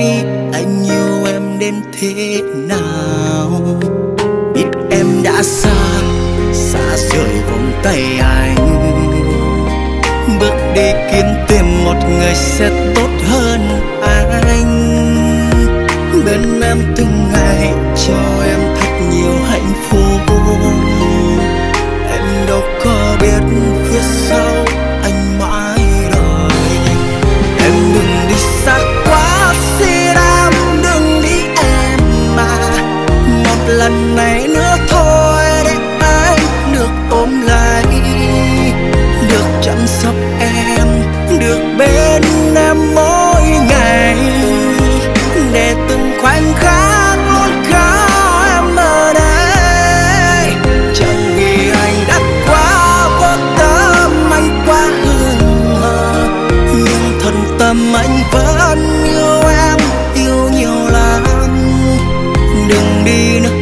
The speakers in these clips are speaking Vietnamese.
nay anh yêu em đến thế nào? Biết em đã xa xa rời vòng tay anh. Bước đi kiếm tìm một người sẽ tốt hơn anh. Bên em từng ngày cho em thật nhiều hạnh phúc. Em đâu có biết phía sau đừng đi nữa.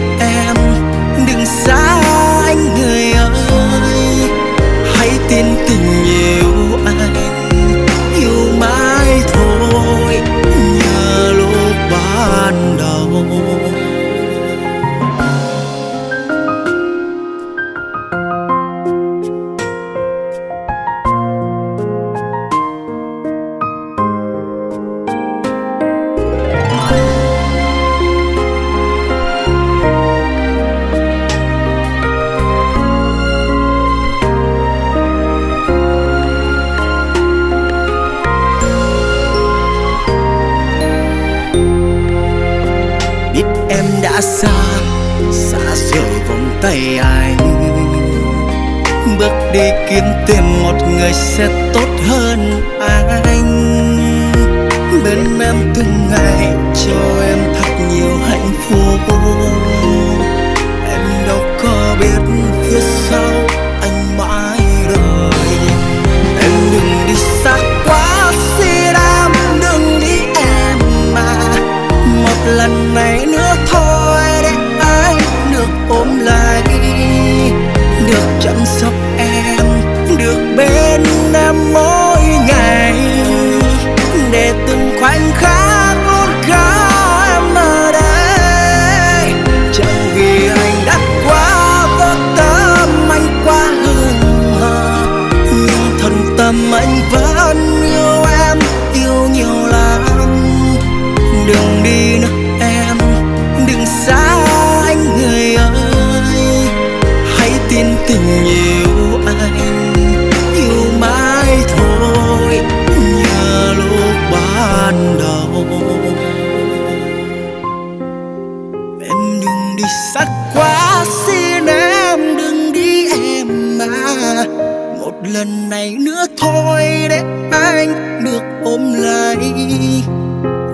đây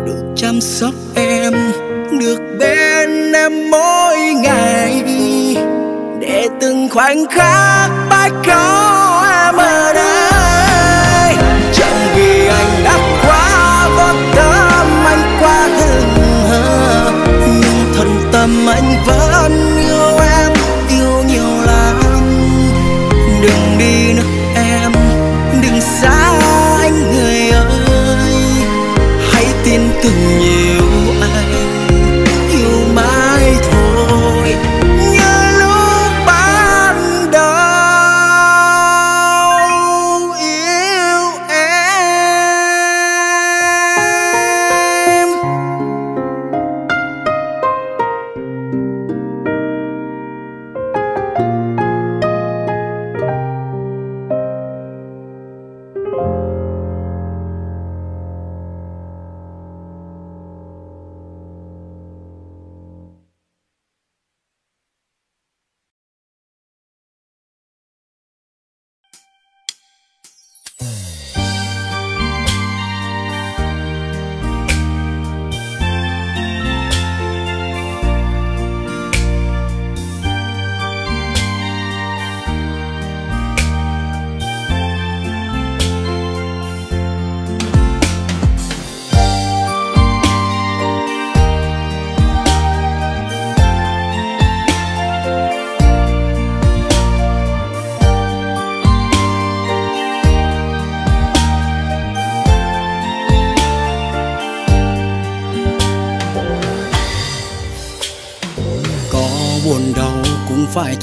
được chăm sóc em, được bên em mỗi ngày. Để từng khoảnh khắc bác có em ở đây. Chẳng vì anh đã quá vô tâm anh quá hừng hờ, nhưng thần tâm anh vẫn yêu từng nhịp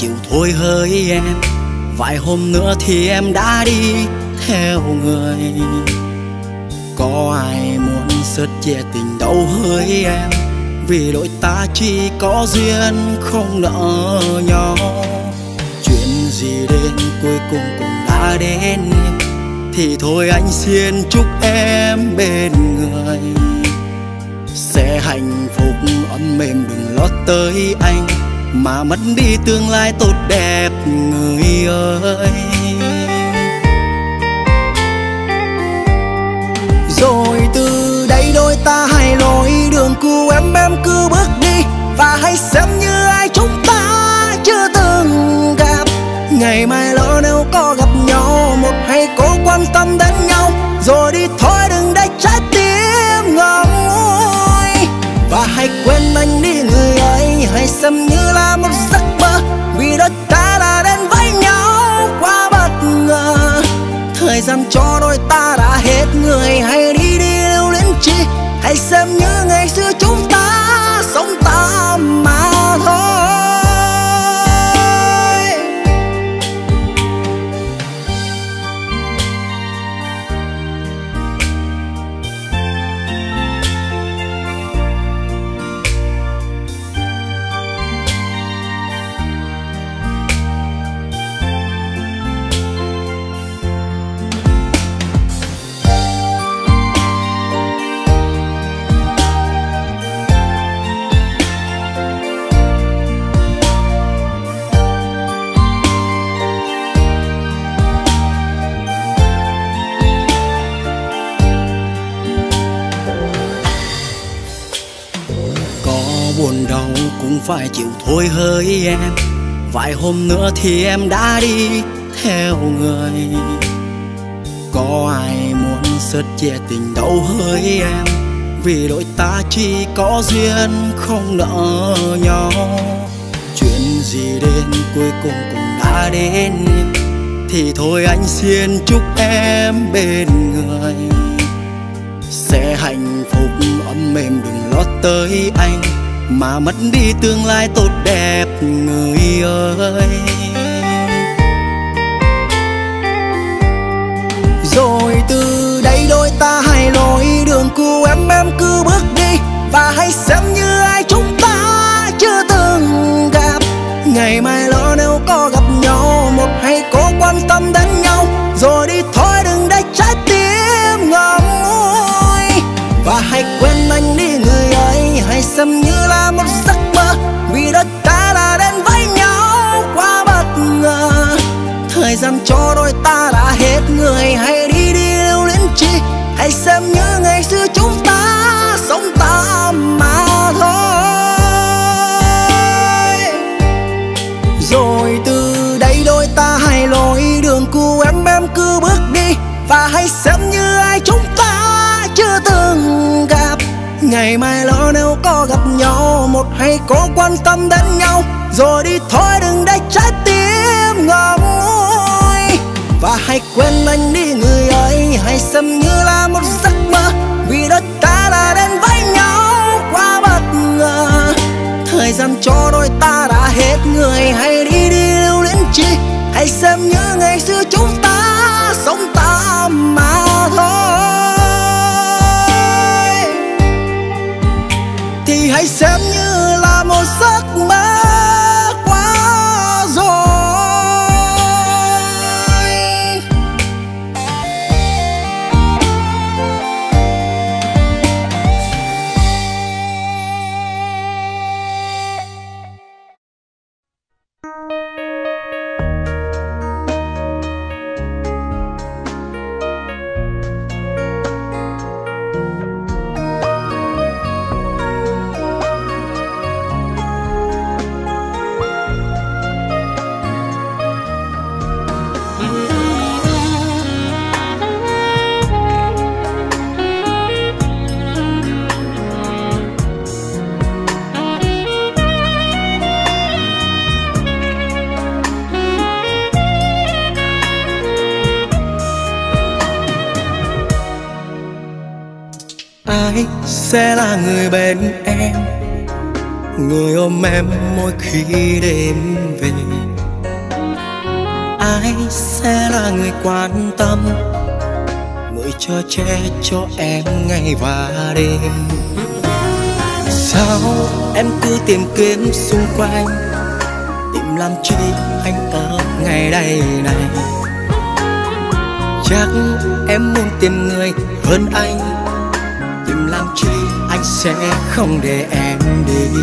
chịu thôi hỡi em. Vài hôm nữa thì em đã đi theo người. Có ai muốn sớt che tình đâu hỡi em? Vì đôi ta chỉ có duyên không nợ nhau chuyện gì đến cuối cùng cũng đã đến. Thì thôi anh xin chúc em bên người. Sẽ hạnh phúc ấm mềm đừng lo tới anh mà mất đi tương lai tốt đẹp, người ơi. Rồi từ đây đôi ta hai lối đường cũ em em cứ bước đi. Và hãy xem như ai chúng ta chưa từng gặp. Ngày mai lỡ nếu có gặp nhau, một hay cố quan tâm đến nhau. Rồi đi thôi, đừng để trái tim ngậm ngùi. Và hãy quên anh đi, người ơi. Hãy xem như thời gian cho đôi ta đã hết người. Hãy đi đi lưu luyến chi. Hãy xem những ngày xưa. Phải chịu thôi hỡi em. Vài hôm nữa thì em đã đi theo người. Có ai muốn sớt che tình đâu hỡi em? Vì đôi ta chỉ có duyên không nợ nhau. Chuyện gì đến cuối cùng cũng đã đến. Thì thôi anh xin chúc em bên người. Sẽ hạnh phúc ấm êm đừng lo tới anh mà mất đi tương lai tốt đẹp, người ơi. Rồi từ đây đôi ta hai lối đường cũ em em cứ bước đi. Và hãy xem như ai chúng ta chưa từng gặp. Ngày mai lỡ nếu có gặp nhau, một hay cố quan tâm đến chi? Hãy xem như ngày xưa chúng ta sống tạm mà thôi. Rồi từ đây đôi ta hãy lối đường cũ em em cứ bước đi. Và hãy xem như ai chúng ta chưa từng gặp. Ngày mai lo nếu có gặp nhau, một hay có quan tâm đến nhau. Rồi đi thôi, đừng để trái tim ngậm ngùi. Và hãy quên anh đi, người hãy xem như là một giấc mơ. Vì đôi ta đã đến với nhau quá bất ngờ. Thời gian cho đôi ta đã hết người, hãy đi đi lưu luyến chi. Hãy xem như ngày xưa chúng sẽ là người bên em. Người ôm em mỗi khi đêm về. Ai sẽ là người quan tâm? Người cho che cho em ngày và đêm. Sao em cứ tìm kiếm xung quanh? Tìm làm chi anh ở ngày đây này? Chắc em muốn tìm người hơn anh anh sẽ không để em đi.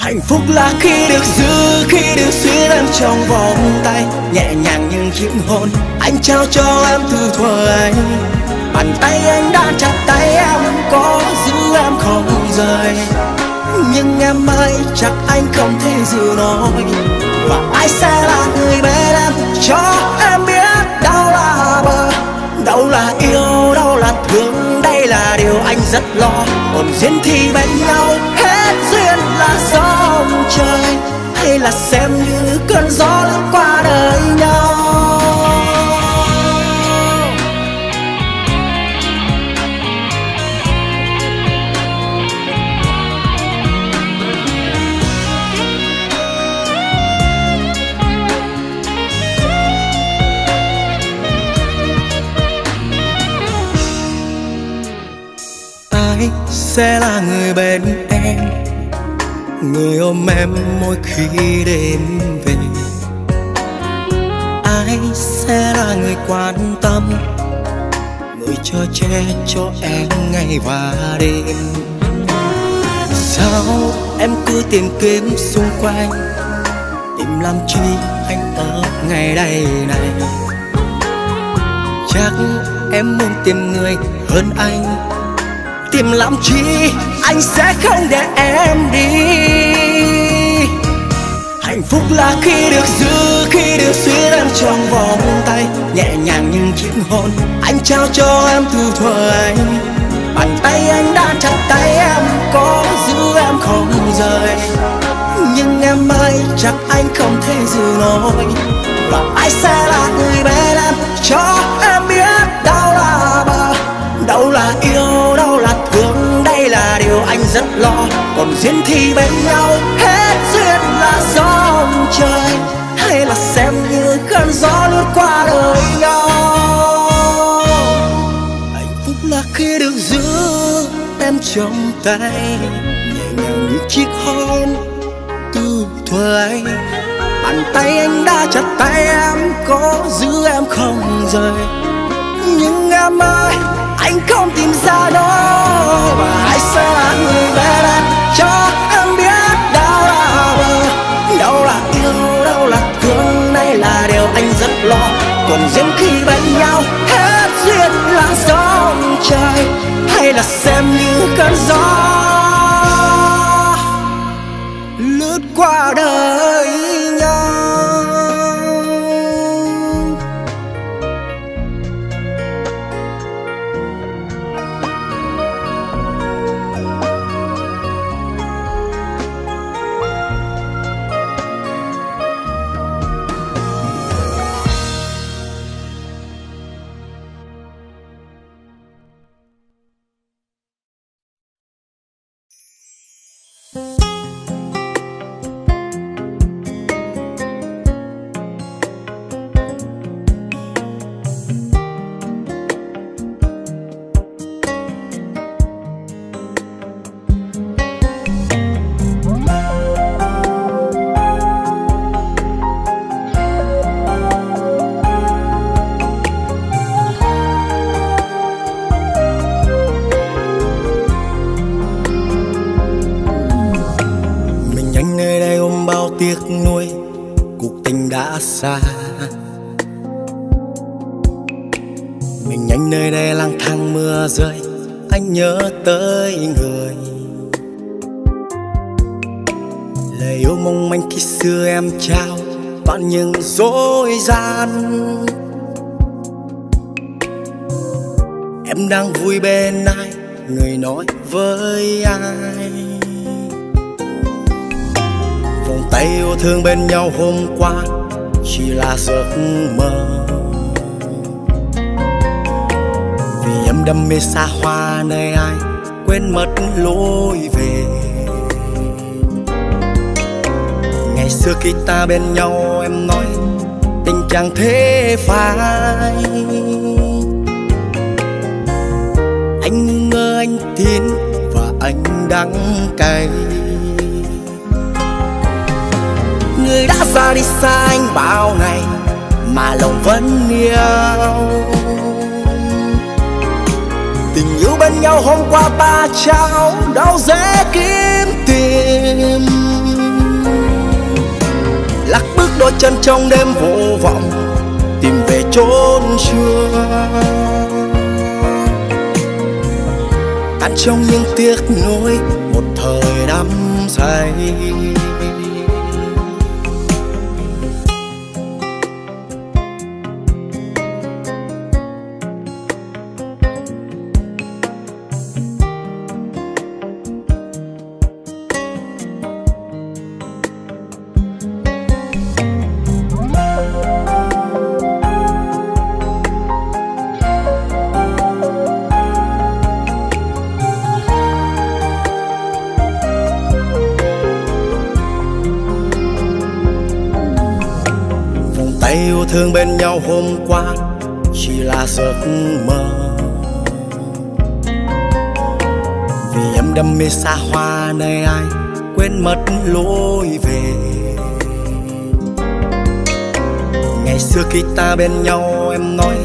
Hạnh phúc là khi được giữ, khi được xuyên em trong vòng tay. Nhẹ nhàng như chiếc hôn anh trao cho em từ thuở ấy bàn tay anh đã chặt tay em, có giữ em không rời. Nhưng em ơi, chắc anh không thể giữ nổi. Và ai sẽ là người bên em cho em biết đau là bờ, đau là em rất lo, còn duyên thì bên nhau, hết duyên là do ông trời. Hay là xem như cơn gió lướt qua sẽ là người bên em. Người ôm em mỗi khi đêm về. Ai sẽ là người quan tâm? Người cho che cho em ngày và đêm. Sao em cứ tìm kiếm xung quanh? Tìm làm chi anh ở ngày đây này? Chắc em muốn tìm người hơn anh tìm làm chi? Anh sẽ không để em đi. Hạnh phúc là khi được giữ, khi được xuyên em trong vòng tay. Nhẹ nhàng như chiếc hôn anh trao cho em từ thuở bàn tay anh đã chặt tay em, có giữ em không rời. Nhưng em ơi, chắc anh không thể giữ nổi. Và ai sẽ là người bên em cho em biết đâu là bờ đâu là yêu rất lo, còn duyên thì bên nhau, hết duyên là dòng trời. Hay là xem như cơn gió lướt qua đời nhau. Hạnh phúc là khi được giữ em trong tay, nhẹ nhàng như chiếc hôn từ thuở bàn tay anh đã chặt tay em, có giữ em không rời. Nhưng em ơi, anh không tìm ra đâu còn riêng khi bên nhau, hết duyên là gió trời. Hay là xem như cơn gió xa. Mình nhanh nơi đây lang thang mưa rơi, anh nhớ tới người. Lời yêu mong manh khi xưa em trao, toàn những dối gian. Em đang vui bên ai người nói với ai? Vòng tay yêu thương bên nhau hôm qua chỉ là giấc mơ. Vì em đam mê xa hoa nơi ai quên mất lối về. Ngày xưa khi ta bên nhau em nói tình chẳng thế phai anh ngơ anh tin và anh đắng cay. Xa ra đi xa anh bao ngày mà lòng vẫn yêu. Tình yêu bên nhau hôm qua ta trao đâu dễ kiếm tìm. Lắc bước đôi chân trong đêm vô vọng tìm về chốn chưa. Tan trong những tiếc nuối một thời đắm say. Yêu thương bên nhau hôm qua chỉ là giấc mơ. Vì em đam mê xa hoa nơi ai quên mất lối về. Ngày xưa khi ta bên nhau em nói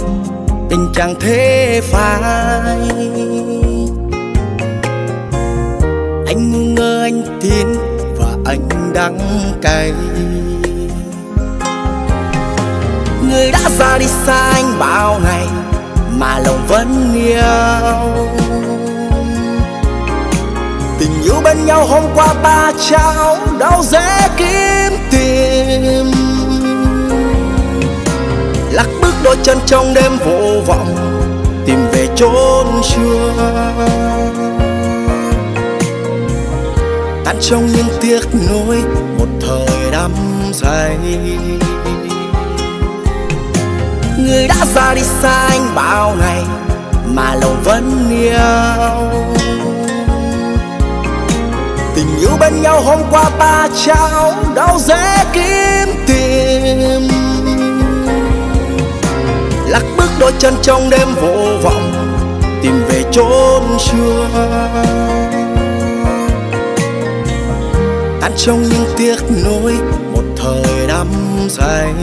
tình chẳng thế phai anh ngơ anh tin và anh đắng cay người đã ra đi xa anh bao ngày mà lòng vẫn yêu. Tình yêu bên nhau hôm qua ta trao đâu dễ kiếm tìm. Lắc bước đôi chân trong đêm vô vọng, tìm về chốn chưa. Tan trong những tiếc nuối, một thời đắm say người đã ra đi xa anh bao ngày mà lòng vẫn yêu. Tình yêu bên nhau hôm qua ta trao đâu dễ kiếm tìm. Lắc bước đôi chân trong đêm vô vọng, tìm về chốn chưa. Tan trong những tiếc nuối một thời đắm say.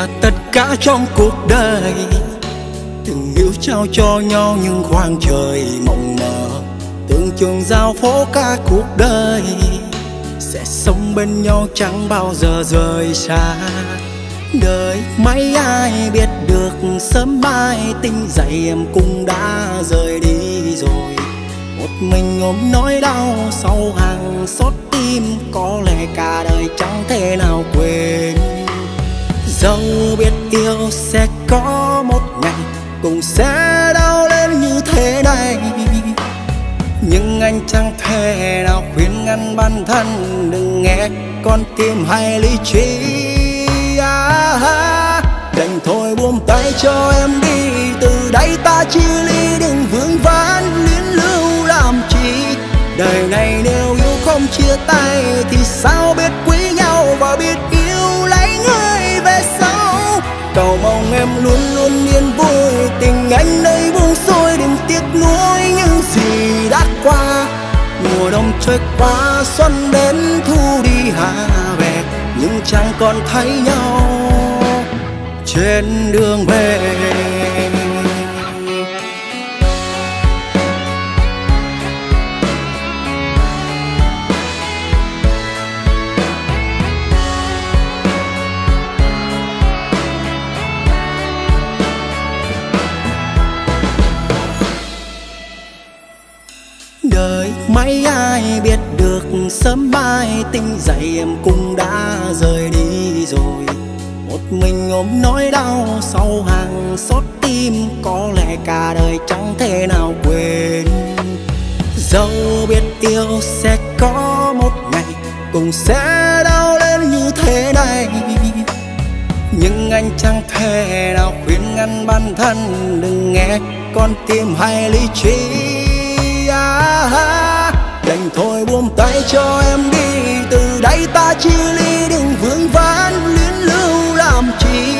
Là tất cả trong cuộc đời. Từng yêu trao cho nhau những khoảng trời mộng mơ tưởng chừng giao phố cả cuộc đời. Sẽ sống bên nhau chẳng bao giờ rời xa. Đời mấy ai biết được, sớm mai tinh dậy em cũng đã rời đi rồi. Một mình ôm nỗi đau sau hàng xót tim, có lẽ cả đời chẳng thể nào quên dẫu biết yêu sẽ có một ngày cũng sẽ đau lên như thế này. Nhưng anh chẳng thể nào khuyên ngăn bản thân đừng nghe con tim hay lý trí. À, đành thôi buông tay cho em đi. Từ đây ta chia ly đừng vương vấn luyến lưu làm chi. Đời này nếu yêu không chia tay thì sao luôn luôn yên vui. Tình anh đây buông xuôi đừng tiếc nuối những gì đã qua. Mùa đông trôi qua, xuân đến thu đi hạ về nhưng chẳng còn thấy nhau trên đường về. Sớm mai tinh dậy em cũng đã rời đi rồi. Một mình ôm nỗi đau sau hàng xót tim có lẽ cả đời chẳng thể nào quên. Dẫu biết yêu sẽ có một ngày cùng sẽ đau lên như thế này. Nhưng anh chẳng thể nào khuyên ngăn bản thân đừng nghe con tim hay lý trí. À, đành thôi buông tay cho em đi. Từ đây ta chia ly, đừng vương ván, luyến lưu làm chi.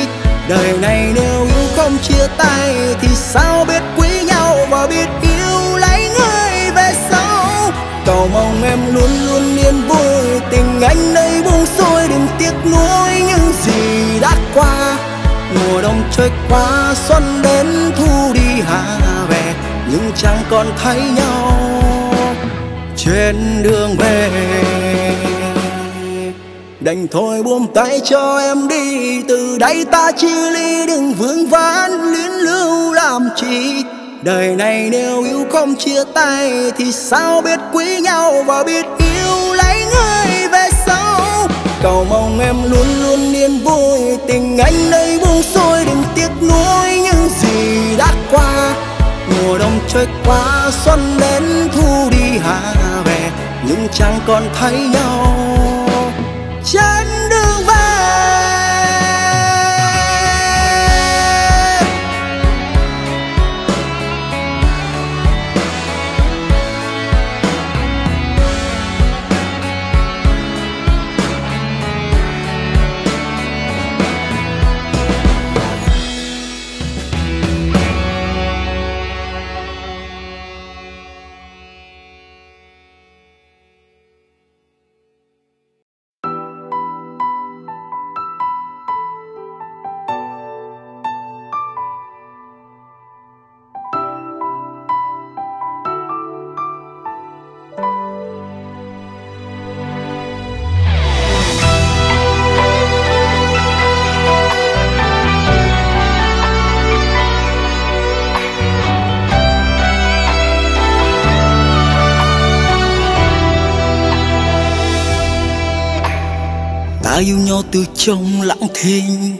Đời này nếu yêu không chia tay thì sao biết quý nhau và biết yêu lấy người về sau? Cầu mong em luôn luôn yên vui, tình anh đây buông xuôi, đừng tiếc nuối những gì đã qua. Mùa đông trôi qua, xuân đến thu đi hạ về, nhưng chẳng còn thấy nhau trên đường về. Đành thôi buông tay cho em đi, từ đây ta chia ly, đừng vương ván, luyến lưu làm chi. Đời này nếu yêu không chia tay thì sao biết quý nhau và biết yêu lấy người về sau? Cầu mong em luôn luôn yên vui, tình anh đây buông xuôi, đừng tiếc nuối trôi qua xuân đến thu đi hạ về nhưng chẳng còn thấy nhau. Trái yêu nhau từ trong lặng thinh,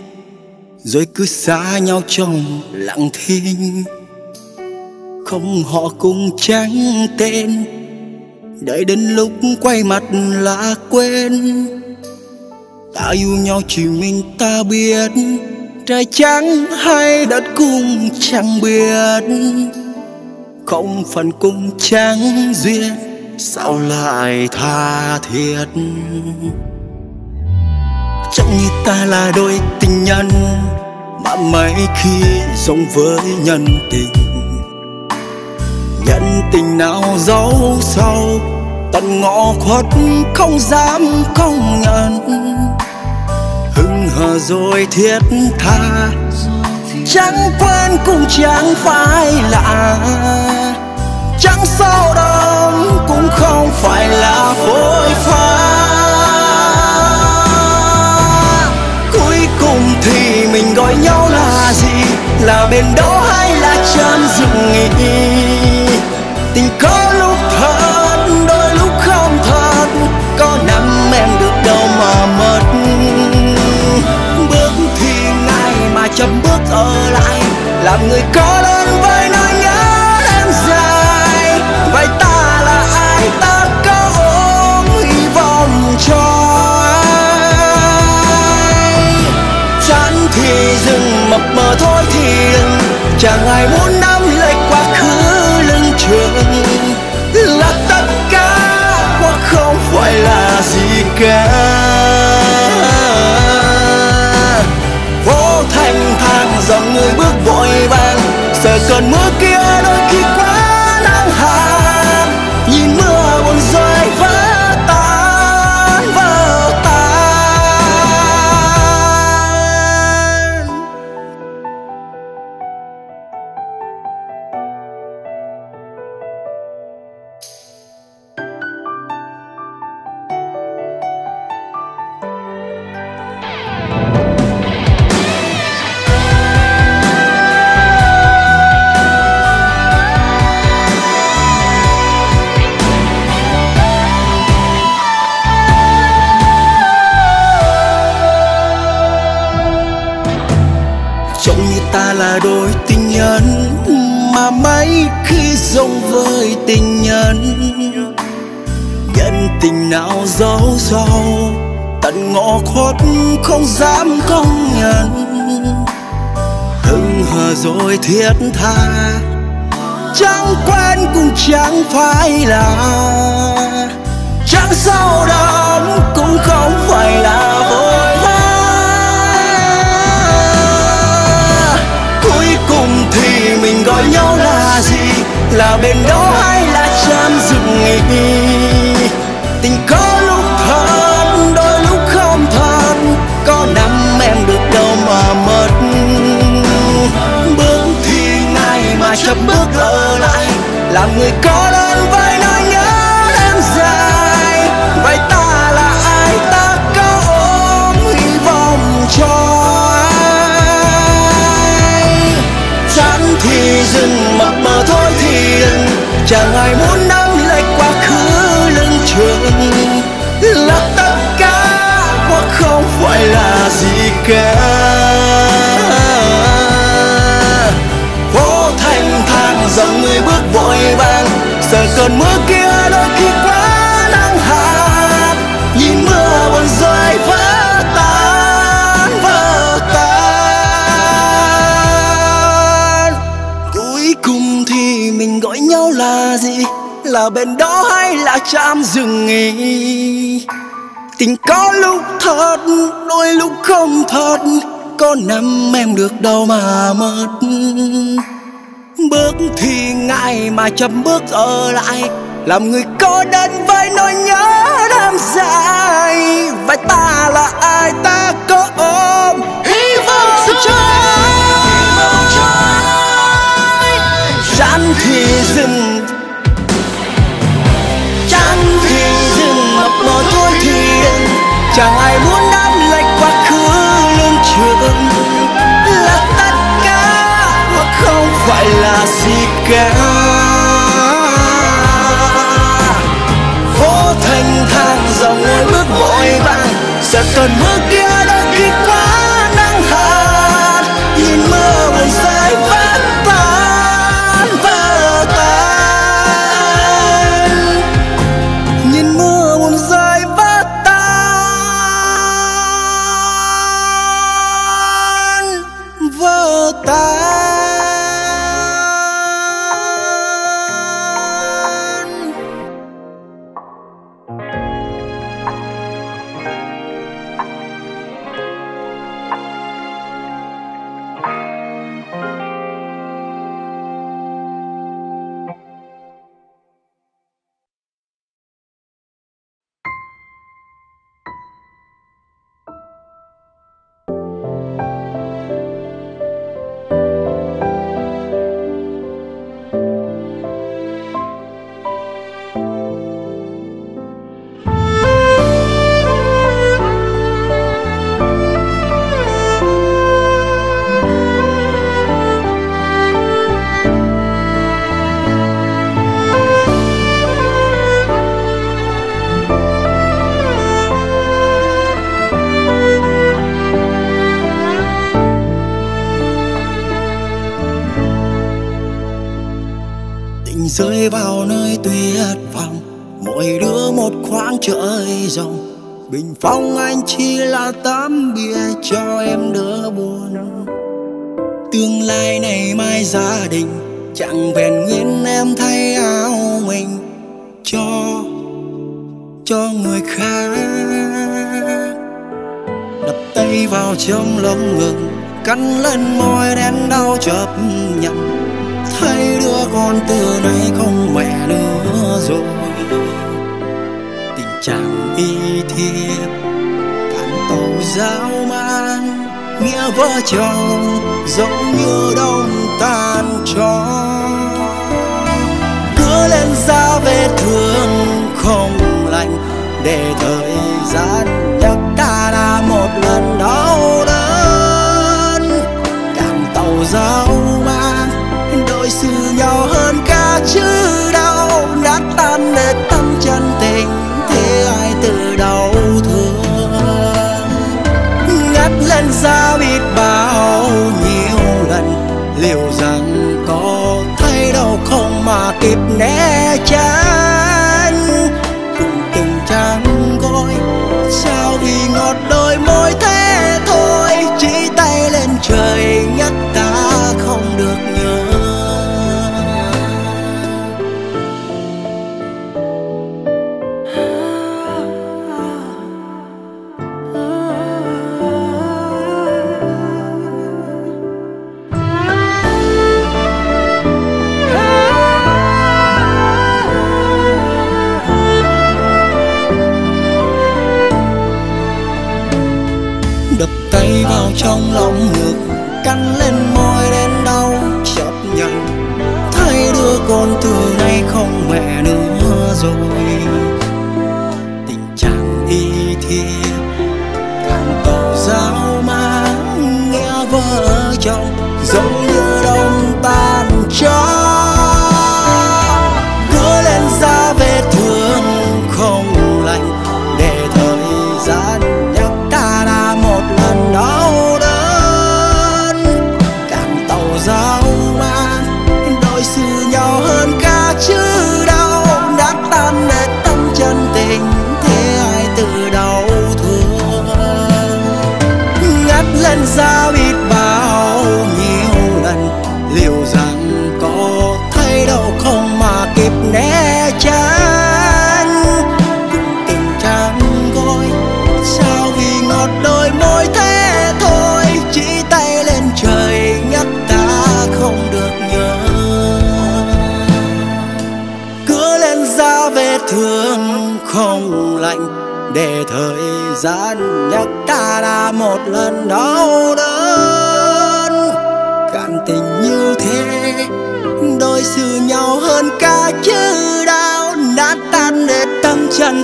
rồi cứ xa nhau trong lặng thinh. Không họ cùng trắng tên, đợi đến lúc quay mặt là quên. Ta yêu nhau chỉ mình ta biết trời trắng hay đất cũng chẳng biết. Không phần cùng chẳng duyên, sao lại tha thiết? Chẳng như ta là đôi tình nhân mà mấy khi sống với nhân tình. Nhân tình nào giấu sâu, tận ngõ khuất không dám công nhận. Hững hờ rồi thiết tha, chẳng quen cũng chẳng phải lạ. Chẳng sao đâu là đâu hay là chân dừng nghỉ tình có lúc thật đôi lúc không thật có nắm em được đâu mà mất. Bước thì ngày mà chậm bước ở lại, làm người có đơn chẳng ai muốn nắm lấy quá khứ lưng trường. Là tất cả, hoặc không phải là gì cả. Vô thanh thang, dòng người bước vội vàng. Sợ cơn mưa kia thiết tha. Chẳng quen cũng chẳng phải là. Chẳng sau đó cũng không phải là vội vã. Cuối cùng thì mình gọi nhau là gì? Là bên đó hay là chăm dừng nghỉ? Chập bước ở lại, làm người có đơn vai nỗi nhớ đêm dài. Vậy ta là ai? Ta có ôm hy vọng cho ai? Chán thì dừng, mập mờ thôi thì đừng chẳng ai muốn nắm lấy quá khứ lưng trường. Là tất cả, hoặc không phải là gì cả. Vàng sợ cơn mưa kia đôi khi quá nắng hạn. Nhìn mưa buồn rơi vỡ tan vỡ tan. Cuối cùng thì mình gọi nhau là gì? Là bên đó hay là trạm dừng nghỉ? Tình có lúc thật, đôi lúc không thật. Có nắm em được đâu mà mất bước thì ngại mà chậm bước ở lại. Làm người cô đơn với nỗi nhớ đêm dài vậy ta là ai ta có ôm hy vọng cho chán thì dừng. Chán thì dừng. Mập mờ thôi thì đừng. Chẳng ai muốn phải là gì cả phố thanh thang dòng người bước vội vàng sẽ cần bước kia đã khi quá nắng hạn. Nhìn mưa buồn sai vắng rơi vào nơi tuyệt vọng. Mỗi đứa một khoảng trời rộng. Bình phong anh chỉ là tấm bia cho em đỡ buồn. Tương lai này mai gia đình, chẳng vẹn nguyên em thay áo mình cho cho người khác. Đập tay vào trong lồng ngực, cắn lên môi đen đau chấp nhận thấy đứa con từ nay không mẹ nữa rồi. Tình trạng y thiệp cạn tàu giao man nghĩa vợ chồng giống như đông tan cho cứ lên ra vết thương không lành, để thời gian nhắc ta đã một lần đau đớn. Càng tàu giao mà nữa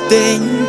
tình